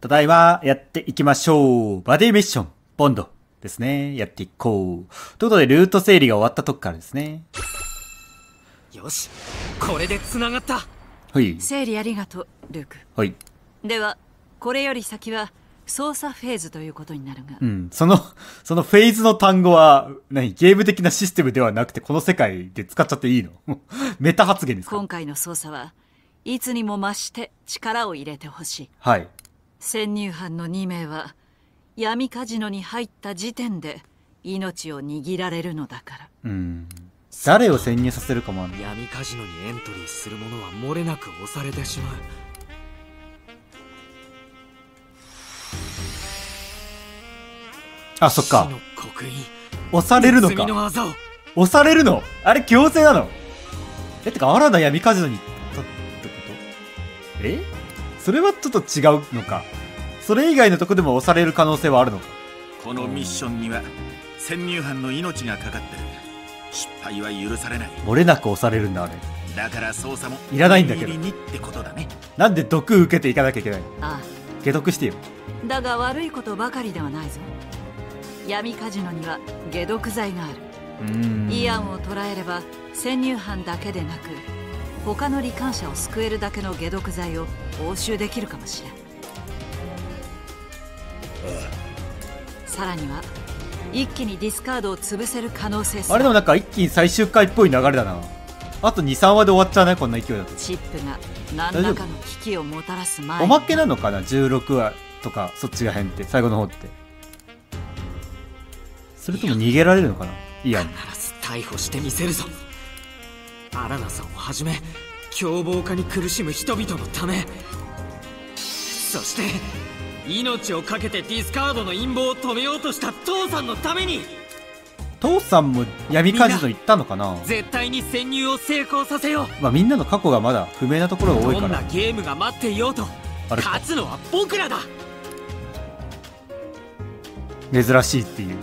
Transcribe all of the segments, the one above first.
ただいま、やっていきましょう。バディミッション、ボンドですね。やっていこう。ということで、ルート整理が終わったとこからですね。よし、これで繋がった。はい。整理ありがとうルークはい。ではこれより先は操作フェーズということになるが、うん。その、そのフェーズの単語は、何？ゲーム的なシステムではなくて、この世界で使っちゃっていいの？メタ発言ですか？今回の操作はいつにも増して力を入れてほしいはい。潜入犯の2名は闇カジノに入った時点で命を握られるのだからうん。誰を潜入させるかも闇カジノにエントリーする者は漏れなく押されてしまう。あ、そっか。押されるのか。押されるの？あれ強制なの？え、てか、新たな闇カジノに行ったってこと？え？それはちょっと違うのか。それ以外のとこでも押される可能性はあるのか。このミッションには潜入犯の命がかかってる失敗は許されない漏れなく押されるんだ、あれ。だから捜査もいらないんだけどにってことだねなんで毒受けていかなきゃいけないの？あ解毒してよ。あだが悪いことばかりではないぞ闇カジノには解毒剤がある。イアンを捕らえれば潜入犯だけでなく他の罹患者を救えるだけの解毒剤を押収できるかもしれんさらには一気にディスカードを潰せる可能性あれでもなんか一気に最終回っぽい流れだな。あと2、3話で終わっちゃうね、こんな勢いだと。チップが何らかの危機をもたらす前におまけなのかな ?16 話とか、そっちが変って、最後の方って。それとも逃げられるのかな？いや、必ず逮捕してみせるぞアラナさんをはじめ凶暴化に苦しむ人々のため。そして命を懸けてディスカードの陰謀を止めようとした父さんのために。父さんも闇カジノ行ったのかな？絶対に潜入を成功させよう。まあみんなの過去がまだ不明なところが多いどんなから。ゲームが待っていようと。勝つのは僕らだ。珍しいっていう。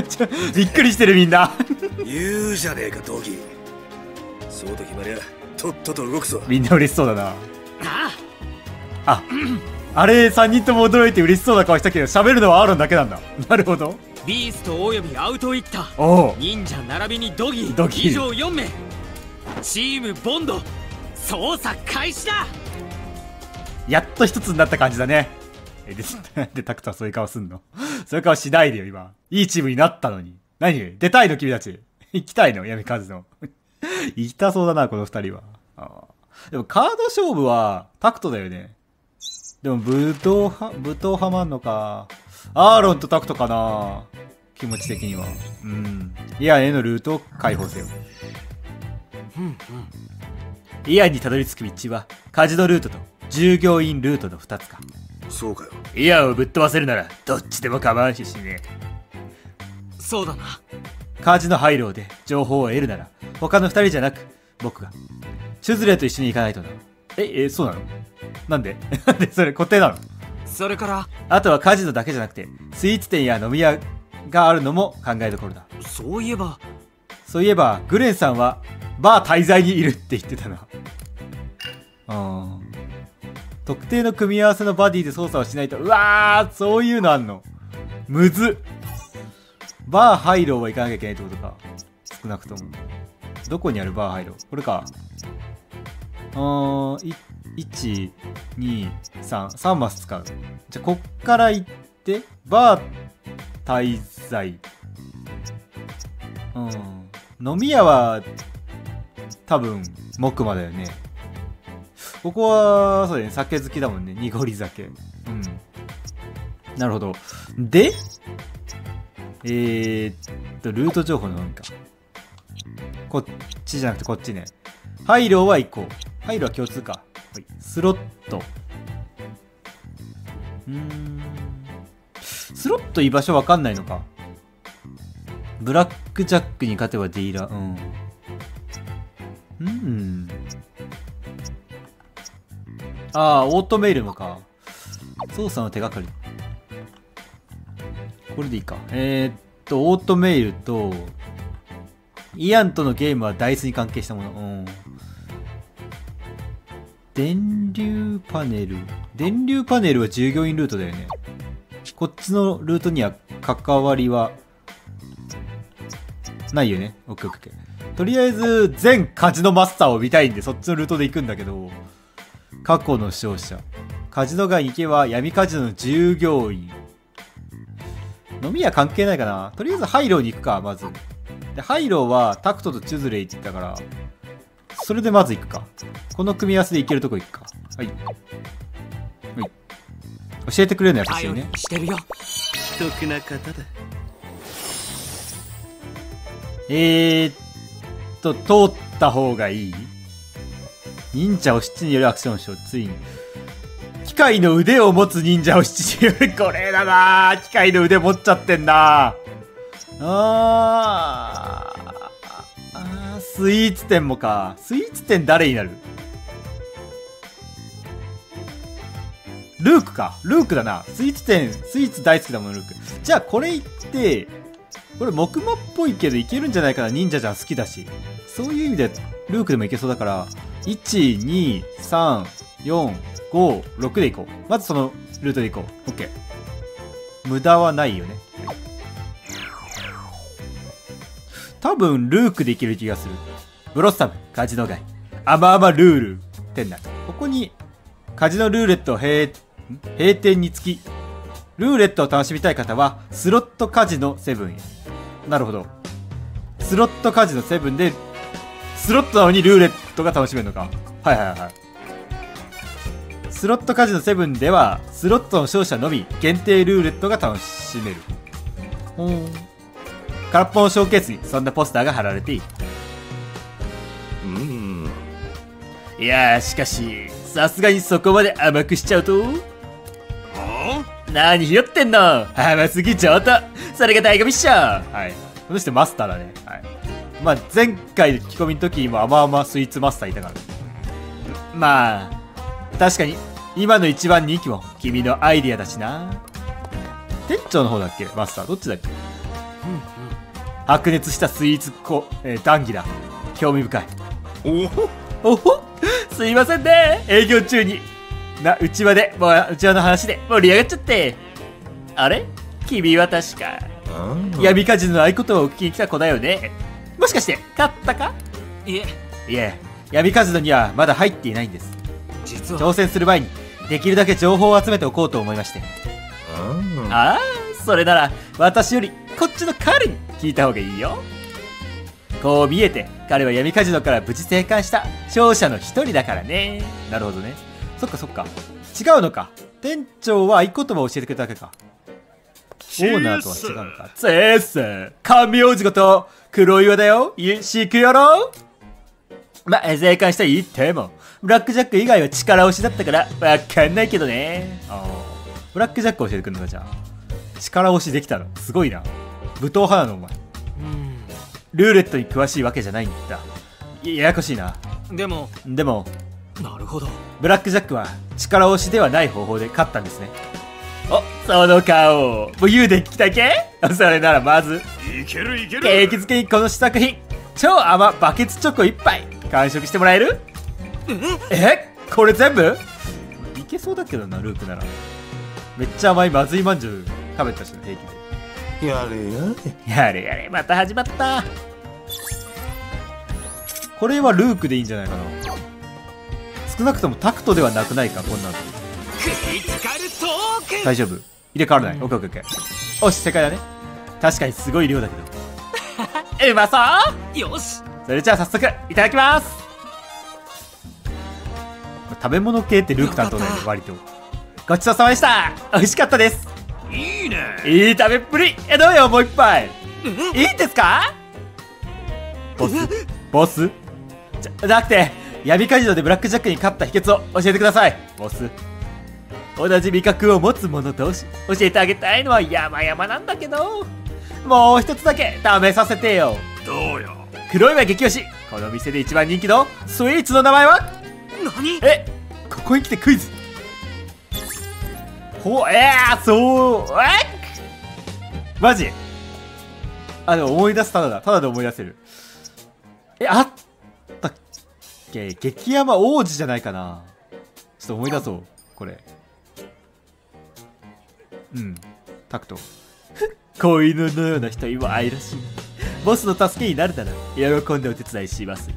びっくりしてるみんな。言うじゃねえか同期そうと決まりゃとっとと動くぞみんな嬉しそうだな。ああ、あれ3人とも驚いて嬉しそうな顔したけど、喋るのはアーロンだけなんだ。なるほど。あビーストおよびアウトウィッターおお。忍者並びにドギードギー以上4名チームボンド捜査開始だやっと一つになった感じだね。え、で、でタクトはそういう顔すんの？そういう顔しないでよ、今。いいチームになったのに。何？出たいの君たち。行きたいの闇カジノ。行きたそうだな、この二人は。でもカード勝負はタクトだよね。でも、武闘派、武闘派もあんのか。アーロンとタクトかな気持ち的には。うん。イアンへのルートを解放せよ。イアンにたどり着く道は、カジノルートと従業員ルートの2つか。そうかよイアンをぶっ飛ばせるなら、どっちでも構わんししね。そうだなカジノハイローで情報を得るなら、他の2人じゃなく、僕が。チュズレと一緒に行かないとな。え、え、そうなの？なんで？なんで？それ固定なの？それから？あとはカジノだけじゃなくて、スイーツ店や飲み屋があるのも考えどころだ。そういえばそういえば、グレンさんは、バー滞在にいるって言ってたな。うん。特定の組み合わせのバディで操作をしないと、うわー、そういうのあんの？むずっ。バーハイローは行かなきゃいけないってことか。少なくとも。どこにあるバーハイローこれか。うーん、1、2、3、3マス使う。じゃ、こっから行って、バー滞在。うん。飲み屋は、多分、木馬だよね。ここは、そうだね。酒好きだもんね。濁り酒。うん。なるほど。で、えー、っと、ルート情報の方か。こっちじゃなくてこっちね。ハイローは行こう。ハイローは共通か。はい。スロット。うーん。スロット居場所わかんないのか。ブラックジャックに勝てばディーラー。うん。うん。ああ、オートメイルもか。操作の手がかり。これでいいか。えー、っと、オートメイルと、イアンとのゲームはダイスに関係したもの。うん。電流パネル。電流パネルは従業員ルートだよね。こっちのルートには関わりは、ないよね。オッケーオッケー。とりあえず、全カジノマスターを見たいんで、そっちのルートで行くんだけど、過去の勝者。カジノ街行けば闇カジノの従業員。飲み屋関係ないかな？とりあえずハイローに行くか、まず。で、ハイローはタクトとチュズレイって言ったから、それでまず行くか。この組み合わせで行けるとこ行くか。はい。はい。教えてくれるのやっぱしいね。にしてるよ既得な方だえーっと、通った方がいい？忍者を七によるアクションショー、ついに。機械の腕を持つ忍者を七による、これだな機械の腕持っちゃってんなああ、スイーツ店もか。スイーツ店誰になる？ルークか。ルークだな。スイーツ店、スイーツ大好きだもん、ルーク。じゃあこれ行って、これ木馬っぽいけどいけるんじゃないかな忍者じゃん好きだしそういう意味でルークでもいけそうだから12345 6でいこうまずそのルートでいこう OK 無駄はないよね多分ルークでいける気がするブロッサムカジノ街アマアマルール店内ここにカジノルーレット閉閉店につきルーレットを楽しみたい方はスロットカジノ7へなるほど。スロットカジノ7で、スロットなのにルーレットが楽しめるのか。はいはいはい。スロットカジノ7では、スロットの勝者のみ限定ルーレットが楽しめる。ほー。空っぽのショーケースにそんなポスターが貼られている。うんいやー、しかし、さすがにそこまで甘くしちゃうと？何ひよってんの？甘すぎちゃうとそれが醍醐味っしょはい。この人マスターだね。はい。まあ、前回の聞き込みの時にも甘々スイーツマスターいたから。まあ、確かに、今の一番人気も君のアイディアだしな。店長の方だっけ？マスター。どっちだっけ？白熱したスイーツこ、えー談義だ。興味深い。おほ。おほ？すいませんね。営業中に。なうちわでもううちわの話で盛り上がっちゃって。あれ？君は確か。あ闇カジノの合言葉を聞きに来た子だよね。もしかして勝ったか？いえ。いえ闇カジノにはまだ入っていないんです。実は。挑戦する前にできるだけ情報を集めておこうと思いまして。あああそれなら私よりこっちの彼に聞いた方がいいよ。こう見えて彼は闇カジノから無事生還した勝者の一人だからね。なるほどね。そっかそっか。違うのか。店長は合言葉を教えてくれたわけか。オーナーとは違うのか。ツェース神名字こと。黒岩だよ。よし行くよろ。まあ、生還した言っても、ブラックジャック以外は力押しだったから、わかんないけどね。あー。ブラックジャック教えてくんのか、じゃあ。力押しできたの。すごいな。武闘派なの、お前。ルーレットに詳しいわけじゃないんだ。やややこしいな。でもでも、なるほど。ブラックジャックは力押しではない方法で勝ったんですね。お、その顔。武勇伝聞きたいけ それならまず、いけるいける。景気づけにこの試作品。超甘バケツチョコ一杯。完食してもらえる？え？これ全部？いけそうだけどなルークなら。めっちゃ甘いまずいまんじゅう食べたしな平気やれやでやれやれまた始まった。これはルークでいいんじゃないかな。少なくともタクトではなくないかこんなの。大丈夫。入れ替わらない、オッケーオッケーオッケー。おし正解だね。確かにすごい量だけど。うまそうよし。それじゃあ早速いただきます。食べ物系ってルーク担当だよ割と。ごちそうさまでした。美味しかったですいい食べっぷりえどうよもう一杯。いいんですか？ボス？ボス？じゃなくて闇カジノでブラックジャックに勝った秘訣を教えてください。ボス。同じ味覚を持つ者同士教えてあげたいのは山々なんだけど。もう一つだけ試させてよ。どうよ。黒いは激推し。この店で一番人気のスイーツの名前は？何？えここに来てクイズ。ほえー、そうえ？マジ？あでも思い出すただだ。ただで思い出せる。えあったっけ？激山王子じゃないかな。ちょっと思い出そうこれ。うん。タクト。子犬のような人は愛らしい。ボスの助けになるなら喜んでお手伝いします。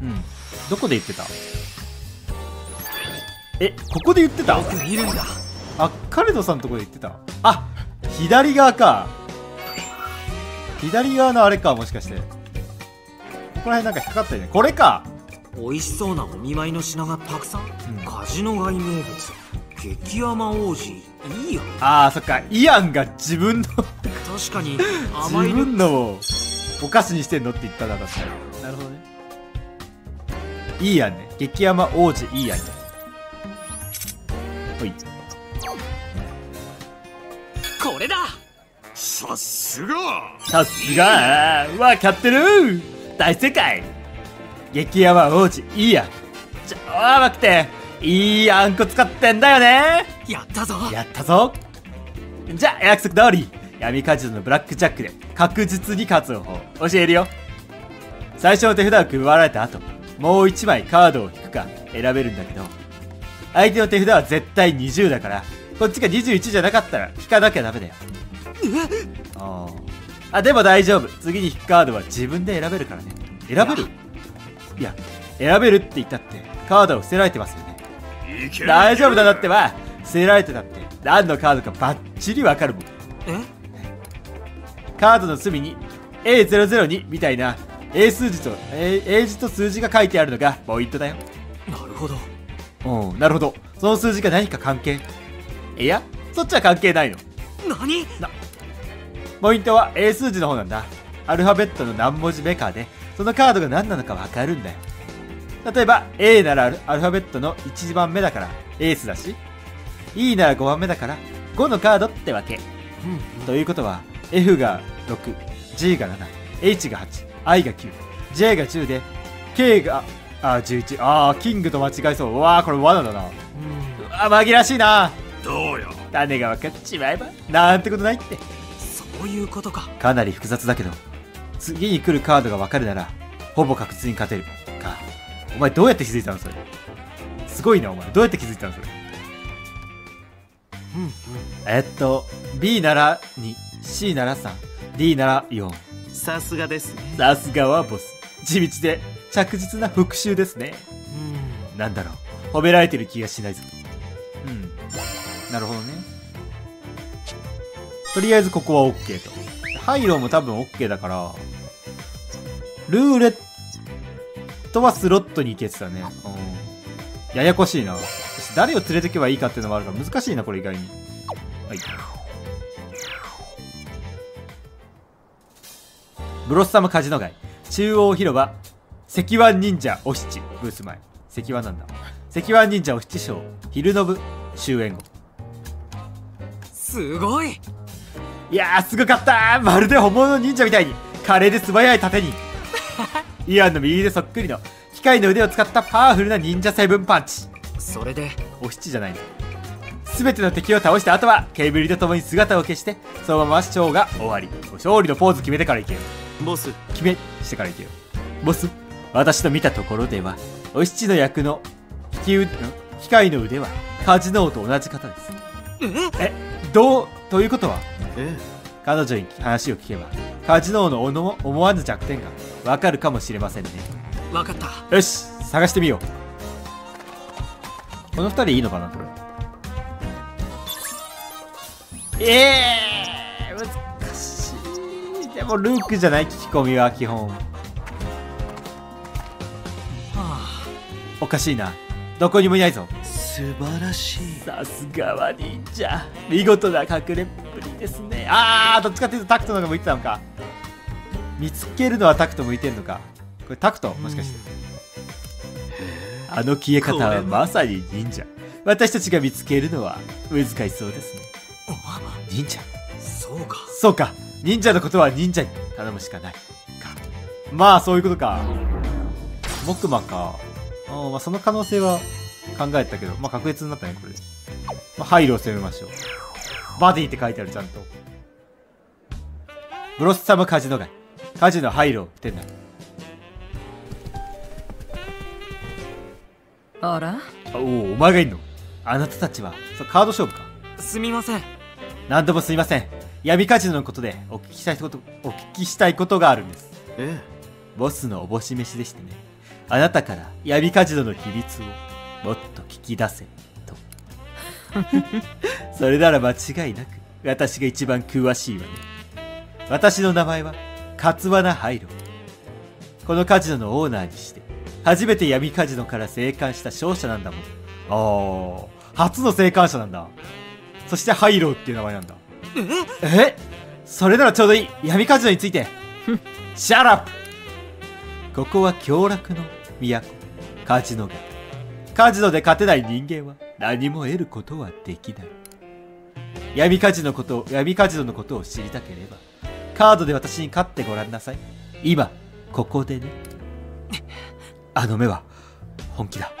うん。どこで言ってた？えここで言ってた？よく見るんだ。あカルドさんのとこで言ってた？あ左側か。左側のあれかもしかして。ここら辺なんか引っかかったよね。これか。美味しそうなお見舞いの品がたくさん、ん。カジノ街名物。激甘王子。いいやあーそっか。イアンが自分の。確かに自甘いル分のをお菓子にしてんのって言ったな確かに。なるほどね。いいやんね。激甘王子いいやん。ねほい。これだ。さすが。さすが。わかってる。大正解。激ヤバ王子いいや。ちょ甘くていいあんこ使ってんだよね。やったぞ。やったぞ。じゃあ約束通り闇カジノのブラックジャックで確実に勝つ方法教えるよ。最初の手札を配られた後もう1枚カードを引くか選べるんだけど相手の手札は絶対20だからこっちが21じゃなかったら引かなきゃダメだよ。あー。あでも大丈夫。次に引くカードは自分で選べるからね。選べる？いや選べるって言ったってカードを捨てられてますよね。大丈夫だだってば。捨てられてたって。何のカードかバッチリわかるもん。え？カードの隅に A002 みたいな A 数字と A, A 字と数字が書いてあるのがポイントだよ。なるほど。うんなるほど。その数字が何か関係？いやそっちは関係ないの。何？ポイントは A 数字の方なんだ。アルファベットの何文字目かでそのカードが何なのかわかるんだよ。例えば A ならアルファベットの1番目だからエースだし E なら5番目だから5のカードってわけ。ということは F が 6G が 7H が 8I が 9J が10で K があ11あーキングと間違えそう。うわーこれ罠だな。うわ紛らわしいなどうよ？種が分かっちまえばなんてことないって。そういうことか。かなり複雑だけど次に来るカードが分かるならほぼ確実に勝てる。か。お前どうやって気づいたのそれ？すごいなお前どうやって気づいたのそれ？えっと B なら 2C なら 3D なら4さすがですね。さすがはボス。地道で着実な復習ですね。うん。なんだろう。褒められてる気がしないぞ。うんなるほどね。とりあえずここは OK と。ハイローも多分 OK だからルーレットはスロットに行けてたね。うん。ややこしいな。誰を連れてけばいいかっていうのもあるから難しいなこれ意外に。はい。ブロッサムカジノ街。中央広場。石腕忍者お七。ブース前。石腕なんだ。石腕忍者お七章昼の部終演後。すごい。いやーすごかった。まるで本物の忍者みたいに。華麗で素早い盾に。イアンの右手そっくりの機械の腕を使ったパワフルな忍者セブンパンチ。それでお七じゃないの？全ての敵を倒した後は煙と共に姿を消してそのままショーが終わり。勝利のポーズ決めてから行けよ。ボス。決めしてから行けよ。ボス私の見たところではお七の役の引きう機械の腕はカジノウと同じ方です。え？どう？ということは？え彼女に話を聞けばカジノウのおの思わぬ弱点がわかるかもしれませんね。えわかった。よし探してみよう。この二人いいのかなこれ？ええー、難しい。でもルークじゃない聞き込みは基本。はあ。おかしいな。どこにもいないぞ素晴らしい。さすがは忍者。見事な隠れっぷりですね。あーどっちかっていうとタクトの方が向いてたのか。見つけるのはタクト向いてんのか。これタクト？もしかして。あの消え方はまさに忍者。私たちが見つけるのは難しそうですね。あ忍者。そうか。そうか。忍者のことは忍者に頼むしかないか。まあそういうことか。木馬か。あーまあその可能性は考えたけどまあ確実になったねこれ、まあ、配慮を攻めましょう。バディって書いてあるちゃんと。ブロッサムカジノ街。カジノ配慮店内あら？おおお前がいんの？あなたたちは？そうカード勝負か。すみません。何度もすみません。闇カジノのことでお聞きしたいことお聞きしたいことがあるんです。え。ボスのおぼし飯でしてね。あなたから闇カジノの秘密をもっと聞き出せ。と。それなら間違いなく私が一番詳しいわね。私の名前は勝罠ハイロ。このカジノのオーナーにして初めて闇カジノから生還した勝者なんだもん。ああ初の生還者なんだ。そしてハイローっていう名前なんだ。え？それならちょうどいい。闇カジノについて。 Shut up ここは享楽の都カジノ街カジノで勝てない人間は何も得ることはできない。闇カジノのことを闇カジノのことを知りたければカードで私に勝ってごらんなさい。今ここでね。あの目は本気だ。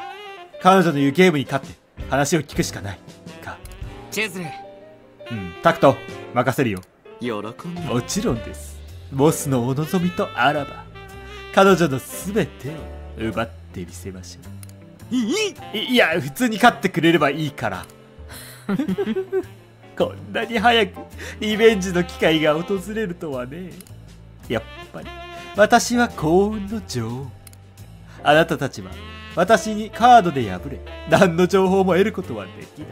彼女の言うゲームに勝って話を聞くしかない。か。チェズレうんタクト任せるよ。喜んで。もちろんです。ボスのお望みとあらば彼女の全てを奪ってみせましょういいいや普通に勝ってくれればいいから。こんなに早くリベンジの機会が訪れるとはね。やっぱり。私は幸運の女王。あなたたちは私にカードで敗れ何の情報も得ることはできない。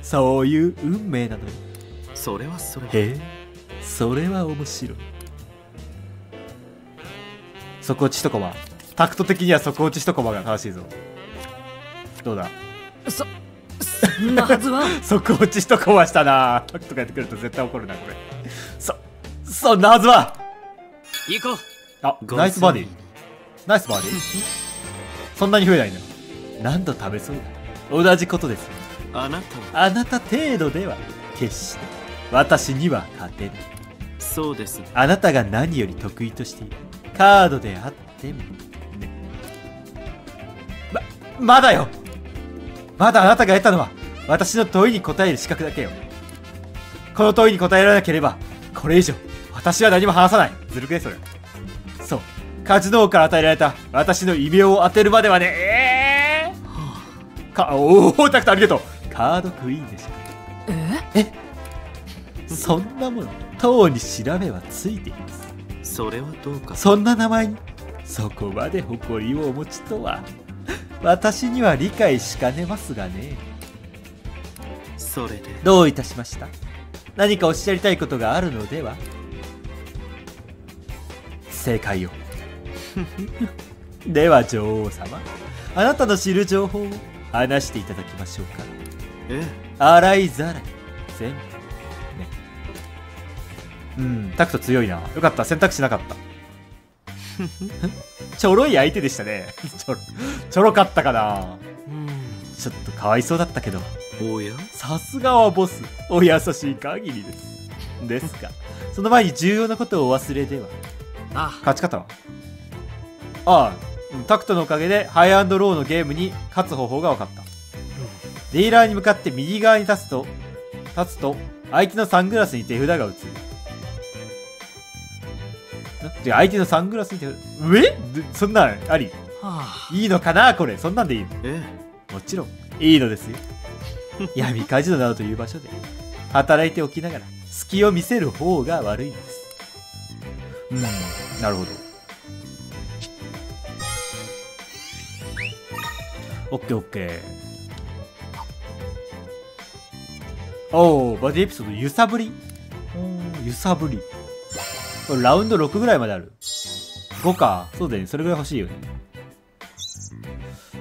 そういう運命なのよそれはそれはへえ。それは面白い。底落ち一コマ。タクト的には底落ち一コマが正しいぞどうだ？そそんなはずは？底落ち一コマしたな。タクトがやってくると絶対怒るなこれ。そそんなはずは？行こう。あナイスバディ。ナイスバディ。そんなに増えないんだ何度食べそう？だ同じことです。よあなたは？あなた程度では決して。私には勝てない。そうです。あなたが何より得意としている。カードであってもね。ままだよまだあなたが得たのは私の問いに答える資格だけよ。この問いに答えられなければこれ以上私は何も話さない。ずるくねそれ。そう。カジノ王から与えられた私の異名を当てるまではね。えー、かおおタクトありがとうカードクイーンでしょえそんなものとうに調べはついていますそれはどうかそんな名前にそこまで誇りをお持ちとは私には理解しかねますがね。それで？どういたしました？何かおっしゃりたいことがあるのでは？正解を。では女王様あなたの知る情報を話していただきましょうか。え洗いざらい全部。ねうんタクト強いな。よかった。選択肢なかったちょろい相手でしたね。ちょろちょろかったかな。えちょっとかわいそうだったけど。うんおや？さすがはボス。お優しい限りです。ですがその前に重要なことをお忘れでは。あ。勝ち方はああうんタクトのおかげでハイアンドローのゲームに勝つ方法が分かった。ディーラーに向かって右側に立つと立つと相手のサングラスに手札が映るん違う相手のサングラスに手札上でそんなんあり。はあ。いいのかなこれ？そんなんでいいの？えもちろん。いいのですよ。闇カジノなどという場所で。働いておきながら隙を見せる方が悪いんです。うん。なるほど。オッケーオッケー。おおバディエピソード揺さぶり。揺さぶりラウンド6ぐらいまである。5か。そうだよね。それぐらい欲しいよね。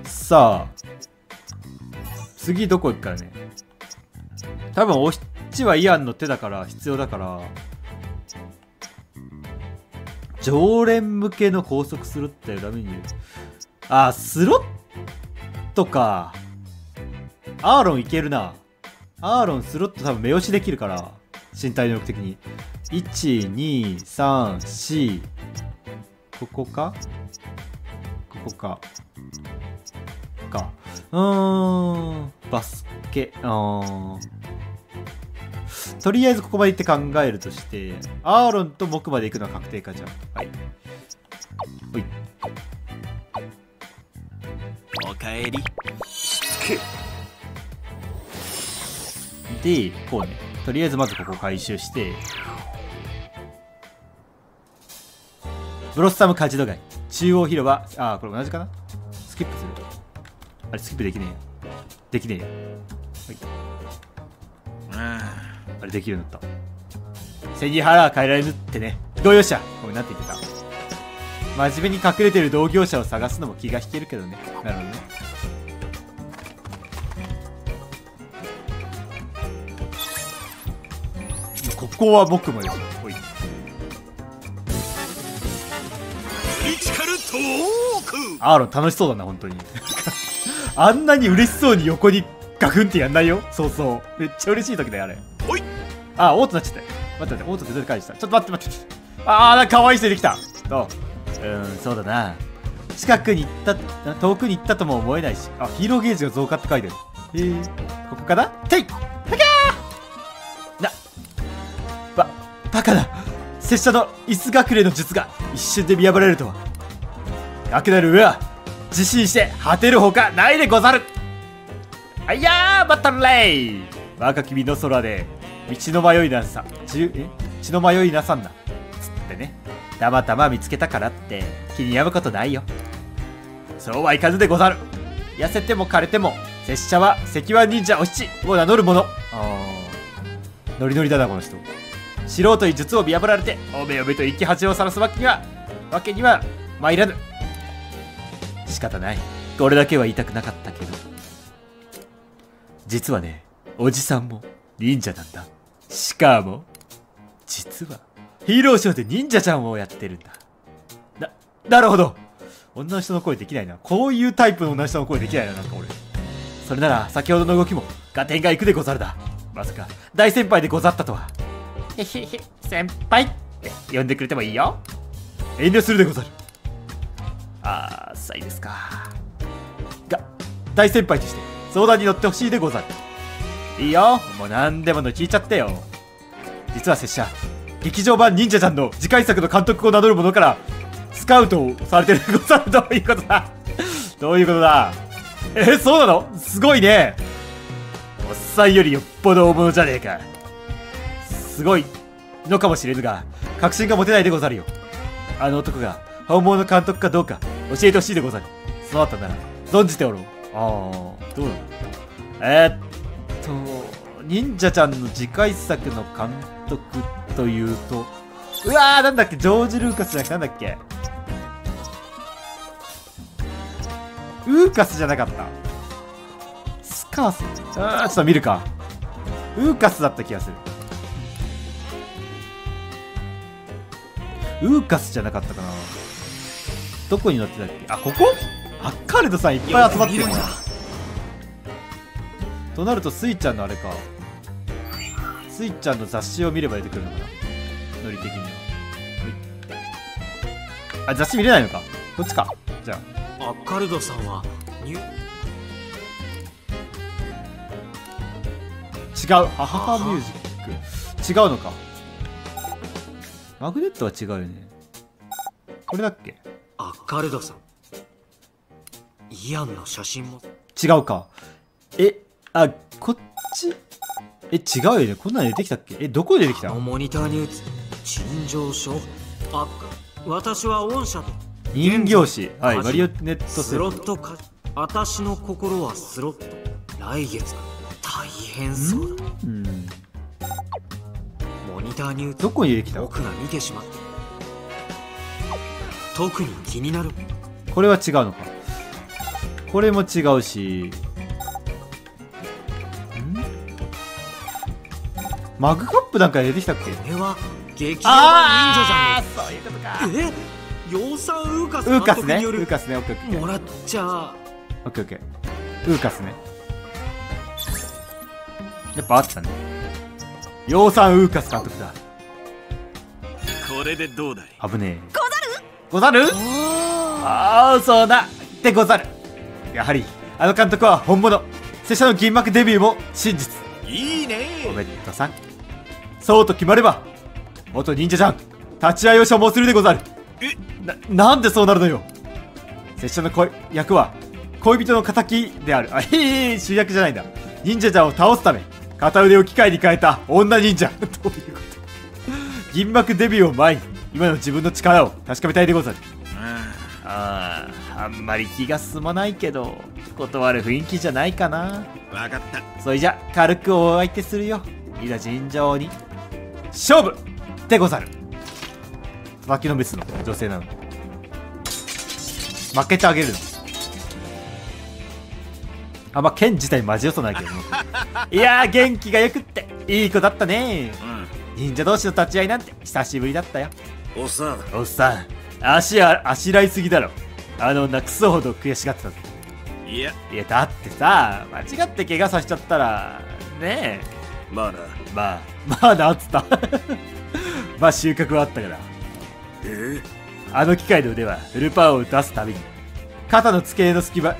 さあ。次どこ行くからね。多分おっちはイアンの手だから必要だから。常連向けの拘束するってダメに言う。あスロットか。アーロンいけるな。アーロンスロット多分目押しできるから。身体能力的に。1234ここか？ここか。か。うーん。バスケ。あー。とりあえずここまで行って考えるとしてアーロンと僕まで行くのは確定かじゃあはい。ほい。おか帰り。でこうね。とりあえずまずここ回収してブロッサムカジド街中央広場。あーこれ同じかな？スキップする。あれスキップできねえやできねえやああれできるようになった。背に腹は変えられぬってね。同業者。ごめんなんて言ってた。真面目に隠れてる同業者を探すのも気が引けるけどね。なるほどね。ここは僕もです。アーロン楽しそうだな本当に。あんなに嬉しそうに横にガクンってやんないよ。そうそう。めっちゃ嬉しい時だよあれ。ほい。あオートなっちゃったよ。待って待ってオートってどれ返した？ちょっと待って待って。あーなんか可愛い人出てきたそううんそうだな。近くに行った遠くに行ったとも思えないし。あヒーローゲージが増加って書いてある。へえここかな？てい。はきゃー！なばバカだ。拙者の椅子隠れの術が一瞬で見破れるとは。かくなる上は自信して果てるほかないでござる。あいやーバトルレイ若き身の空で道の迷いなさじゅえ？血の迷いなさんなつってね。たまたま見つけたからって気に病むことないよ。そうはいかずでござる。痩せても枯れても拙者は石腕忍者お七を名乗る者あー。ノリノリだなこの人。素人に術を見破られておめおめと生き恥をさらすわけにはわけには参らぬ。仕方ない。これだけは言いたくなかったけど。実はねおじさんも忍者なんだ。しかも実はヒーローショーで忍者ちゃんをやってるんだ。ななるほど。女の人の声できないな。こういうタイプの女の人の声できないななんか俺。それなら先ほどの動きも合点がいくでござるだ。まさか大先輩でござったとは。先輩。って呼んでくれてもいいよ。遠慮するでござる。あーさいですか。が大先輩として相談に乗ってほしいでござる。いいよ。もう何でもの聞いちゃってよ。実は拙者劇場版忍者ちゃんの次回作の監督を名乗る者からスカウトをされてるでござるどういうことだ。どういうことだ？えそうなの？すごいね。おっさんよりよっぽど大物じゃねえかすごいのかもしれぬが確信が持てないでござるよ。あの男が本物の監督かどうか教えてほしいでござる。そうだったなら存じておろう。ああどうなのえー、っと忍者ちゃんの次回作の監督というとうわーなんだっけ？ジョージ・ルーカスじゃなくてなんだっけ？ウーカスじゃなかった。スカース。あーちょっと見るか。ウーカスだった気がする。ウーカスじゃなかったかな。どこに載ってたっけ？あここ？アッカルドさんいっぱい集まってる。んだ。となるとスイちゃんのあれか。スイちゃんの雑誌を見れば出てくるのかな。ノリ的には。はいあ雑誌見れないのか。こっちか。じゃあ。アッカルドさんはニュ違う。ハハハミュージック。違うのかマグネットは違うよね。これだっけ？アッカルドさん。イアンの写真も。違うか。えあこっち？え違うよね。こんなの出てきたっけ？えどこで出てきた？モニターに映る。陳情書。あ私は御社と。人形師。はいマリオネットセスロットか。私の心はスロット。来月大変そうだ。うんターにどこに出てきた？僕が見てしまった特に気になる。これは違うのか。これも違うし。ん？マグカップなんか出てきたっけ？これは劇場版忍者じゃんの。そういうことか。え？養蚕ウーカス。監ウーカスね。ウーカスね。オッケーオッケー。もらっちゃオッケーオッケー。ウーカスね。やっぱあったね養蚕ウーカス監督だ。これでどうだい？危ねえ。ござる？ござる？ああそうだ。でござる。やはりあの監督は本物。拙者の銀幕デビューも真実。いいね。おめでとさん。そうと決まれば元忍者ちゃん。立ち会いを所望するでござる。えななんでそうなるのよ。拙者の声役は恋人の敵である。あへえ主役じゃないんだ。忍者ちゃんを倒すため片腕を機械に変えた女忍者。どういうこと銀幕デビューを前に今の自分の力を確かめたいでござる。あああんまり気が進まないけど断る雰囲気じゃないかな。分かった。それじゃ軽くお相手するよ。いざ尋常に。勝負でござる。脇のメスの女性なの負けてあげるのあまあ剣自体マジよそないけどね いやー元気がよくって。いい子だったね。うん。忍者同士の立ち会いなんて久しぶりだったよ。おっさん。おっさん。足ああしらいすぎだろ。あの女クソほど悔しがってた。ぞいや。いやだってさ間違って怪我させちゃったらねえ。まあなまあまあなっつった。まあ収穫はあったから。えあの機械の腕はフルパワーを出すために肩の付け根の隙間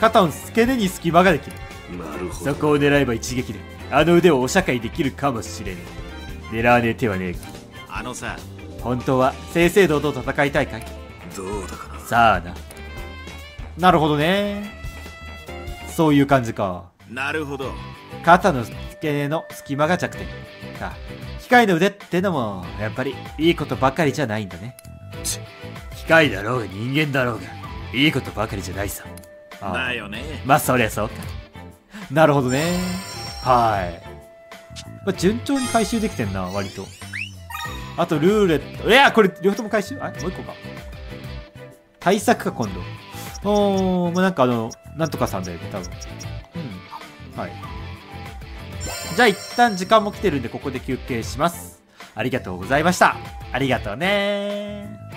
肩の付け根に隙間ができる。なるほど。そこを狙えば一撃であの腕をお釈迦にできるかもしれねえ。狙わねえ手はねえがあのさ。本当は正々堂々戦いたいかいどうだかな。さあな。なるほどね。そういう感じか。なるほど。肩の付け根の隙間が弱点か。機械の腕ってのもやっぱりいいことばかりじゃないんだね。ち。機械だろうが人間だろうがいいことばかりじゃないさだよね。まあそりゃそうか。なるほどね。はい、まあ、順調に回収できてんな割と。あとルーレット。いやこれ両方とも回収？あもう一個か。対策か今度。おーもうなんかあのなんとかさんだよね多分。うん。はい。じゃあ一旦時間も来てるんでここで休憩します。ありがとうございました。ありがとうね